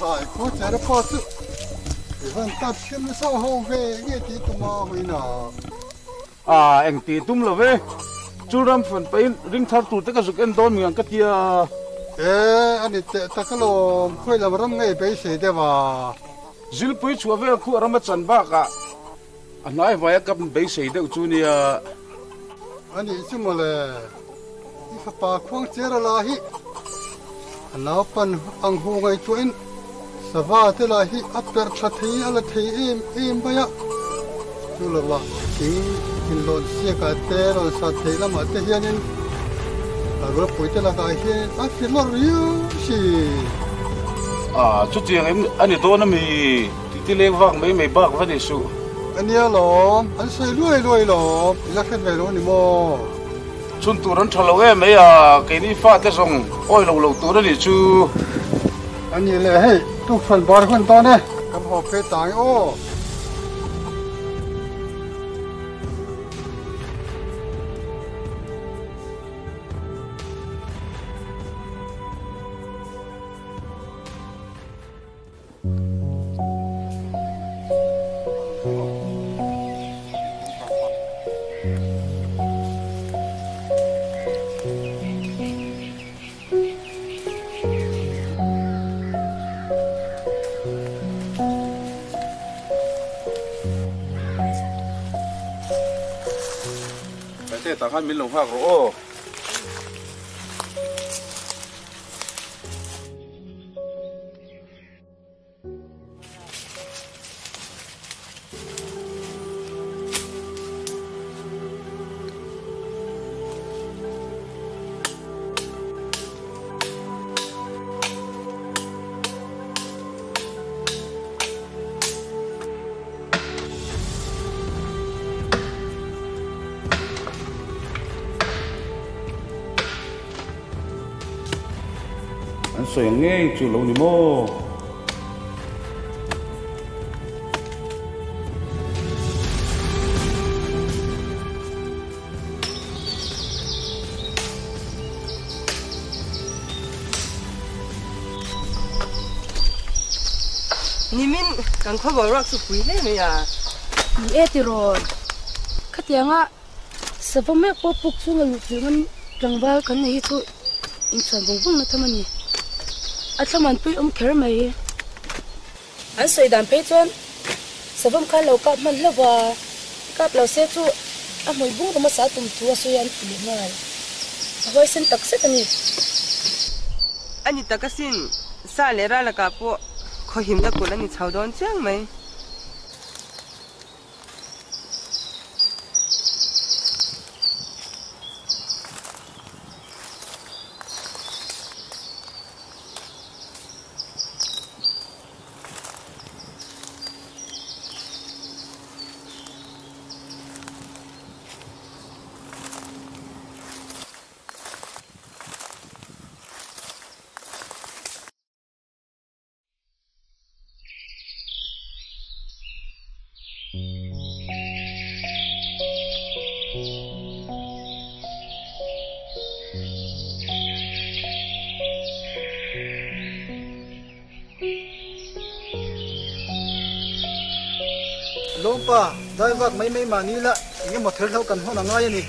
khai khó chạy ra phá chứ vẫn tắt xem sao hậu về nghe tí tụi mà hồi nào à anh tí tụm là về. Chú ram phần bay ring thar tu tất cả dục em đón mình cái tia ê anh ấy ta cái lo khơi làm ram ngay bây giờ đấy mà. Zil pui chua ve khu ram chan ba ka anai vai kap be sei de chu ni anh ấy chứ mà là đi phá khoang chơi ra là hi. Anh nào pan ang hu ngay chuin sava thế là hi upper thắt thi ala thi em em bây giờ chú là vợ chính in lon xe cả tê lon sa là mà tê hiền nên à rồi bụi tê là cái hiền à phi lor riu xì à chút tiền em anh to nó mi ti le vang mấy mấy bạc vẫn đi su anh nhớ lo anh xây lùi lùi lo là cái về lo ni mo chun tu ran thalo em mấy à cái đi pha te song oi lo lo tu đó đi chu anh nhớ là hey tu phần bò phần to nè cầm hộp phê tải ô mình lồng phạc rồi anh soi nghe chu lâu ni mo ni min kan kho bo rak su pui le me ya ni e ti ron khatianga savame po puk chu ngal ngan rangwal kan nei chu in san bong bong na thamani atlaman pui um om kher mai an soi dan pe chon savam kha lo ka man lawa kap lo se chu, a moi bung ma sa tum tu so yan pi ngai. Awai sen tak se tani ani takasin sa le ra la ka po kho him da ko la ni lông pa chang vật mấy mấy mà vak là mai mani la nge cần hoa là ngay nè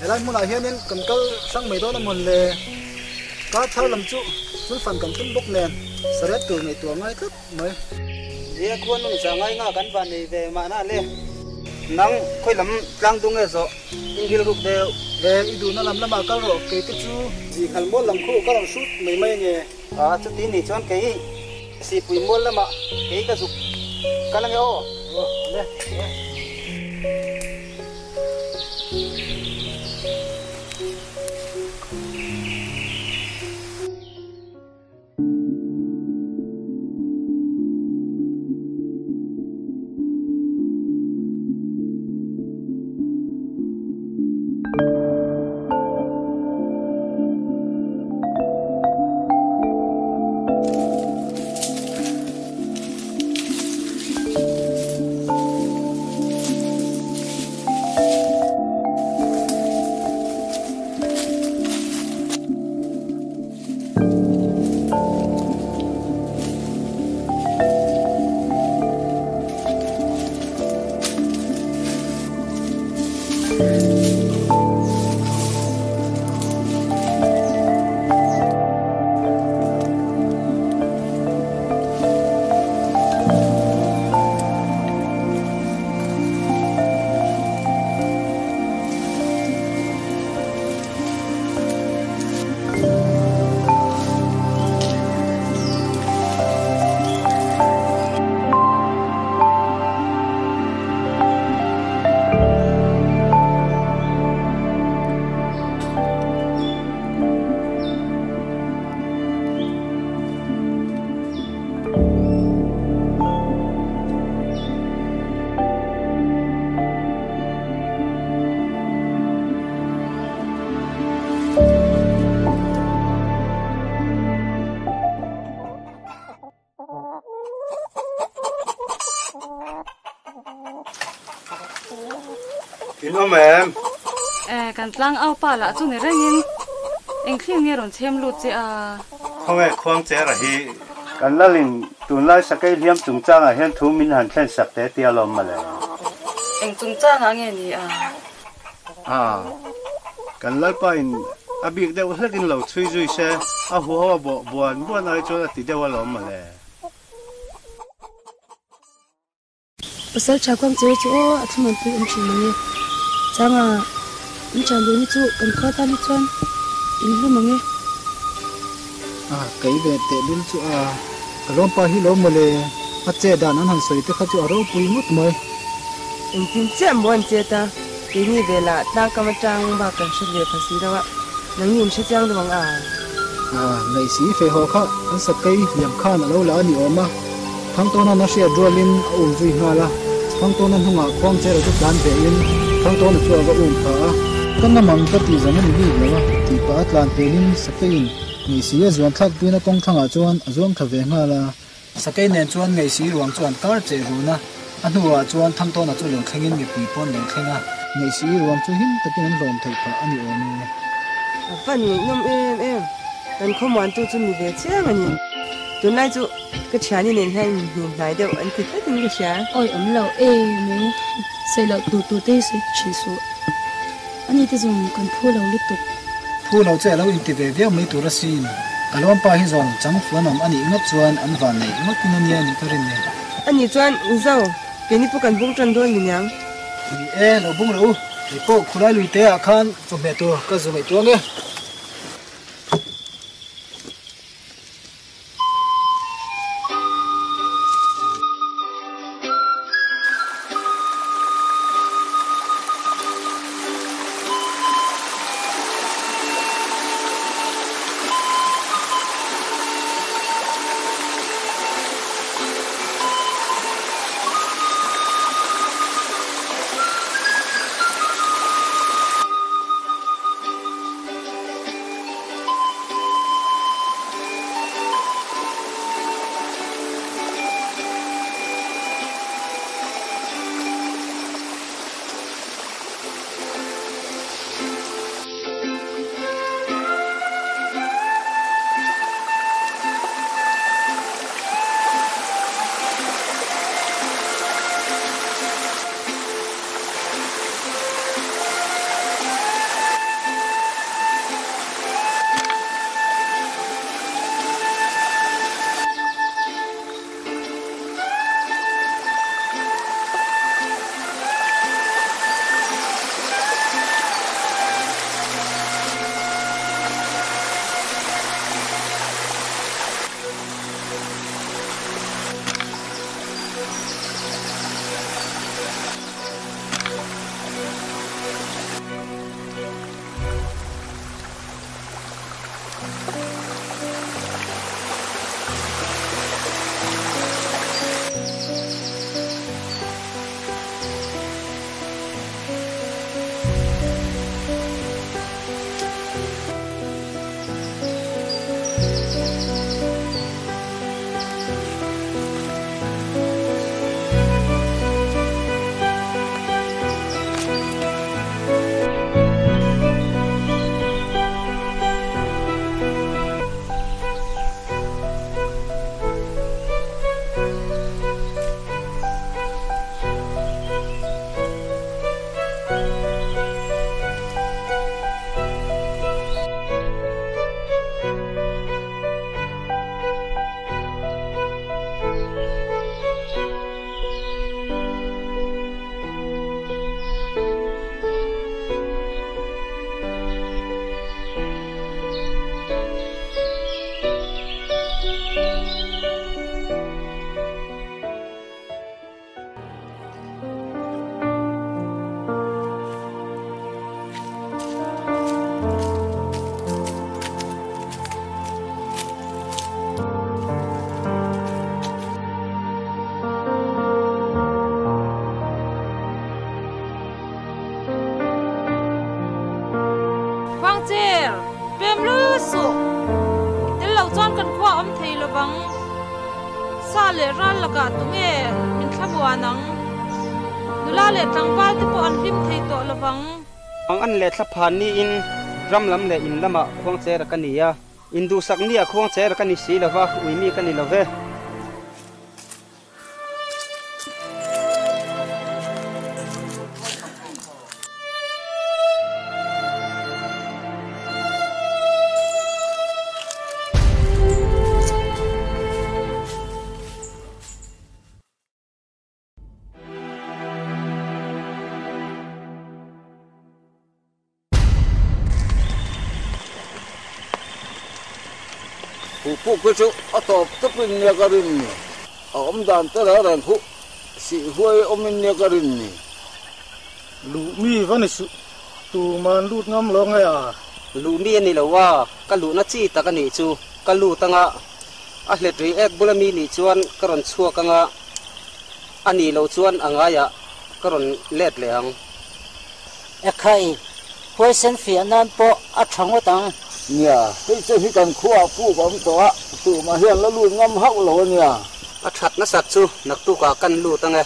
để lại muốn là hiện nên cần câu sang mấy đó là na lề. Cá ka làm lam chu phần cần kan bốc nền. Sẽ saret từ ngày tu ngay thức mới. Ye khuan nung sa ngay nga kan van nei ve ma na le nang khoi lam tlang tung e so ingil ruk de ve idu na lam lama kal ro ke ke chu ji khal mo lam khu ka ram sut mai mai nge a chu ti ni chon ke si pui mol lama ke ka zu kalang 准备 yo le in om em เออกันตั้งเอาป่าละจุนี่เรื่องนี้เอ็งเคลียงเนี่ยรอนเชมลุดจีอา không ai khoang chế là hi kan la lin tun lai sakai liam chung chang a hian thu min han thlen sak te tia lom ma le เอ็งจุงจ้างอ่ะเงี้ยนี่อ่ะ à kan lai pa in a bik de hlek in lo chui zui se a hu hawa bo buan buan ai chon a ti de wa lom ma le pasal cha kwang che chu o athuman pu um chi mani changa. In chan lu ni chu kan kho ta ni chuan in lu mangi à cái về tệ đến chỗ à cái lom pa hi lom mà lệ bắt chế đàn anh hàn sợi tới khát chỗ ở đâu bùi mất mày in tin che mon che ta. Ke ni ve la ta ka ma tang ba kan shi le phasi da wa nang yin shi chang da bang a à ngày sĩ phê họ khác anh sắp cây liam khan ở lâu lá ni ôm mà. Thằng tôi nó sẽ đua lên ôm duy hoa la. Thằng tôi nó không ngạc quang chế rồi đàn về in thằng tôi nó chua cái ông phá cái nó mang cái gì zaman đi nữa mà thì phá đàn về in sắp cây in ngày sĩ ở zuan thắc nó công thằng ở anh, ở zuan về nga là, sắp cây nền anh ngày sĩ ruộng anh tar chế rồi na anh hùa chuan thằng tôi nó chuan lượng khen in bị bị lượng khen à ngày sĩ ruộng chuan hin tất nhiên lom thầy phá anh ôm nè a fa ni nom em em kan kho man tu chu mi ve che tu nai chu cái cha ni nen hai ni nai de an ti ta tin cái cha oi am lo e me sei lo tu tu te se chi su ani te zum kan phu lo lu tu thu lo che lo in ti ve ve mai tu ra sin kalom pa hi zong chang fuan om ani ngat chuan an van nei ngat tin ania ni karin ne ani chuan zau ke ni pu kan bung do ni nyang ni e lo bung lo ni po khulai lui te a khan chu me tu ka zu mai tu nge เลทางวาลที่ปอนริมไทยตัวละวังอังอันเละสะพานนี้อินรำลำเลอินละมาควงเจรกันนี่ยอินดูสักเนี่ยควงเจรกันนี่สีละวะวิมีกันนี่ละเว้ phụ cái chỗ ở top top bên nhà cái rin nè. Ở ông đàn tới đó rằng phụ sĩ huay ông bên nhà cái rin nè. Lu mi van ni su tu man lut ngam lo ngai à? Lu mi ni lo wa ka lu na chi ta ka ni chu? Ka lu ta nga a hle tri ek bula mi ni chuan ka ron chua ka nga ani lo chuan anga ya ka ron let le ang e khai huai sen fia nan po a thang wa tang nhà cái chỗ khi cần khua phụ bóng to tụ mà hiện là luôn ngâm hậu rồi nhà a that na sat chu nak tu ka kan lu ta nga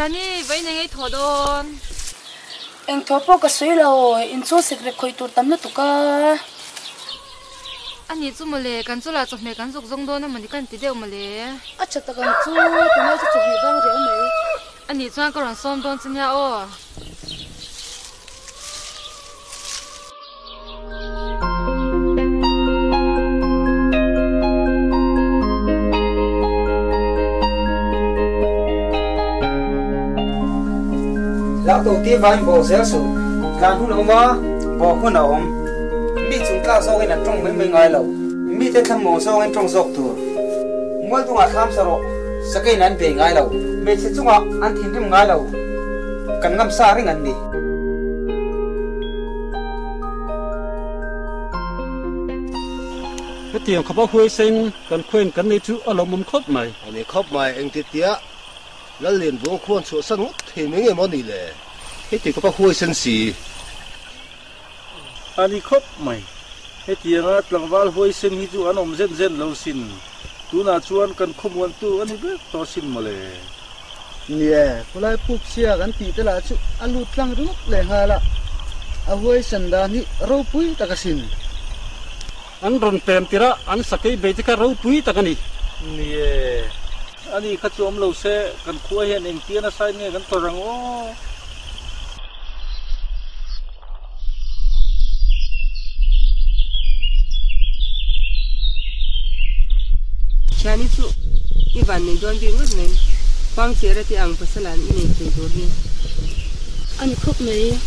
shani vai nengai thodon eng thopo ka sui lo in chu sekre khoi tur tamna tuka ani chu mole kan chu la chme kan zok zong do na mani kan ti deu mole acha ta kan chu tuna chu chu hi dang re ani chu ka ran som don chnya o lão tổ tiên vay bộ sẽ sụ làm hôn ông mà bỏ hôn ông mi chúng ta sau cái là trong mấy mấy ngày lâu. Mi thế thằng mồ sau cái trong dọc tuổi mỗi tuần tham sao rồi sẽ cái nan về ngày lâu. Mi sẽ chúng họ ăn thiên thêm ngày lâu. Cần ngâm xa cái ngần đi cái tiền không có huôi sinh cần khuyên cần này chú ở lòng mồm khóc mày. Anh ấy khóc mày anh tiết tía là liền vuông khuôn sửa sân thì mấy người món này lệ cái tiền không có huôi sinh gì anh ấy khóc mày cái tiền á tlang val huôi sinh hi chú anh om zen zen lâu xin tu na chuan kan khom wan tu anh ấy biết to xin mà lệ nè có lại pup xia gắn tì tới là chú anh lụt lăng rút lệ hà là à huôi sân đàn hi râu pui ta cái xin anh ron tem tira anh sakai bê tika râu pui ta cái này nè anh ấy khát chôm lâu xe kan khua hiện anh tiền na sai nghe kan to răng ô chani chu ivan ni don bi ngut nen phang chere ti ang pasalan ni tu dur ni ani khop mai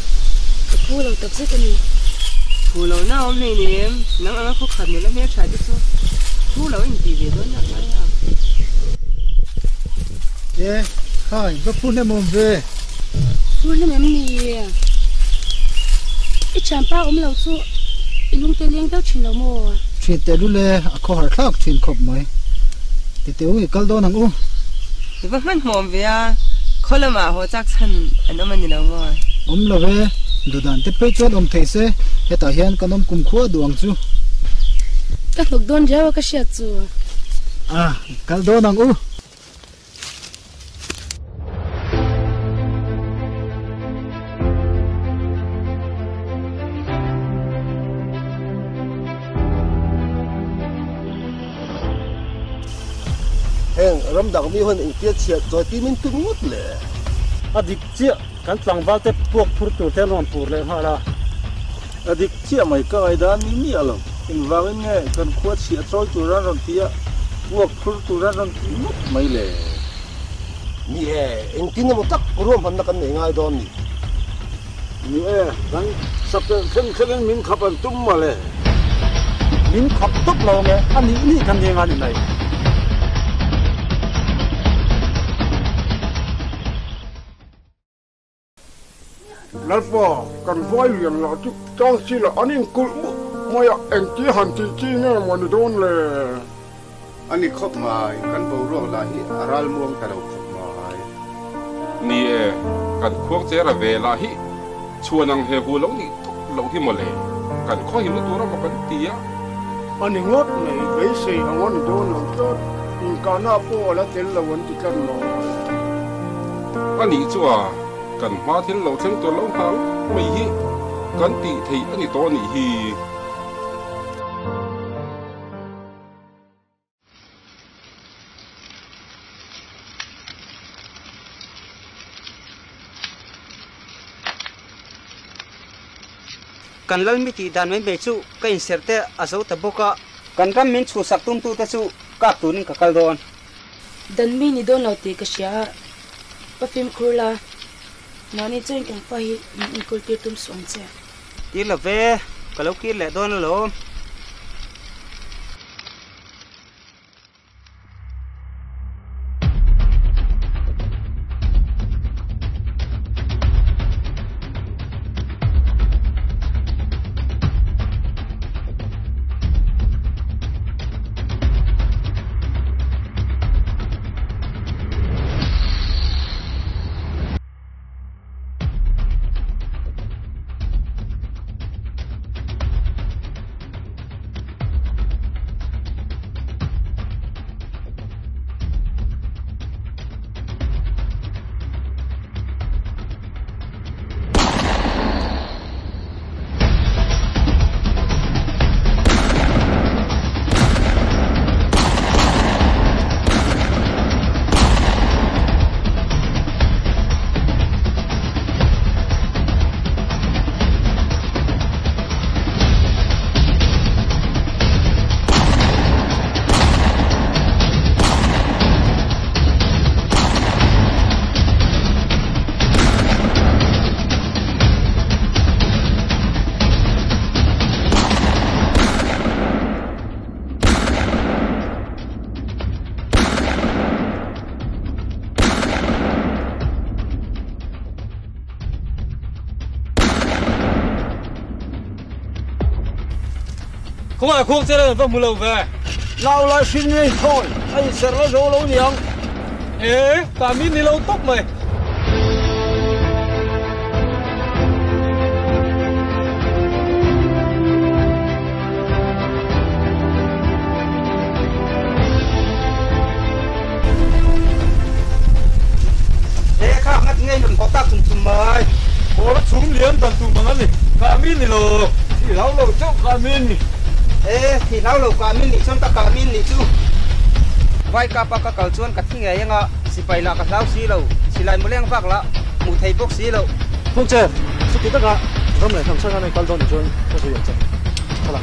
pu lo tak zet ani pu lo na om nei ni nang anga khu khat ni la me tha di chu pu lo in ti ve don na ma ya e khai ba pu ne mom ve pu ne mem ni i champa om lo chu ilung te leng dau chin lo mo thi te lu le a kho har thak thin khop mai ti te u. Kal do nang u ti ba man mom ve ya khola ma ho chak chan an om ni lo mo om lo ve du dan te pe chon om thei se heta hian kanom kum khua duang chu ka hlok don jawa ka sha chu à kal do nang u ram dak mi hon in tia chia choi ti min tu ngut le. Adik chia kan tlang wal te puak phur tur te ron pur le ha la adik chia mai ka ai dan ni ni alo in wawin nge kan khuat chia troi tur ran ron tia puak phur tur ran ron ngut mai le. Ni e in tin mo tak purom han na kan nei ngai don ni ni e kan sap sen khắp min khapan tum ma le. Min khap tok lo anh ani ni kan gì ngai này lalpa kan vai lian la tu chang si la anin kul mu maya en ti han ti chi ne mo ni don le ani khop mai kan bo ro la hi aral muang ka ro khop mai ni e kan khuak che ra ve la hi chuanang he hu lo ni lo hi mo le kan kho hi lu tu ra ma kan tia ani ngot nei be se angon don lo to in ka na po la tel la won ti kan no ani chuwa kan ma thil lo thleng to lo hang mai hi kan ti thei ani to ni hi kan lal mi ti dan mai be chu ka in serte azo ta boka kan ram min chu sak tum tu ta chu ka tu nin ka kal don dan mi ni don lo te ka sha pa phim khurla nó chen chơi fa hi in kul ti tum xe che là về cả lúc kia lại le nó lo không ai khuôn chơi lên và mua lâu về. Lao lại xin đi thôi anh sẽ lo rồi lâu nhiều ê cả min đi lâu tóc mày. Ngay mình có tác cùng cùng mày có nó xuống liền tận tụ bằng anh cả min đi lâu thì lâu lâu chốc cả min ê, thì lâu lâu cả min đi xong ta cả min đi chú. Vai ka pa ka kal chuan ka phải là sipai lâu ka hlau si lại một muleng vác la mu thầy bốc si lo không chơi xuất tí tất cả. Không nay thằng sơn này con don chuan có gì vậy thôi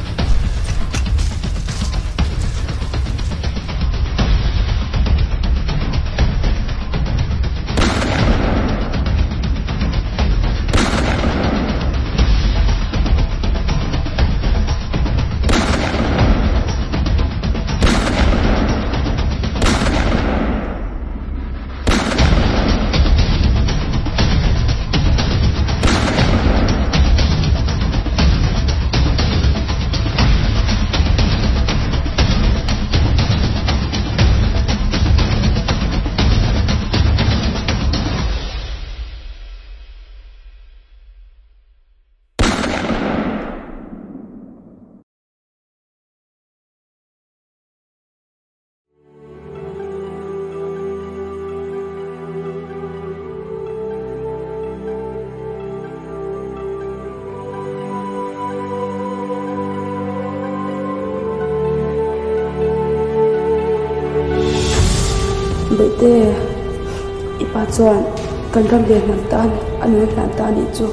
te ipa chuan kan kam le hnam tan an hnam tan chu